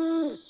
Mm.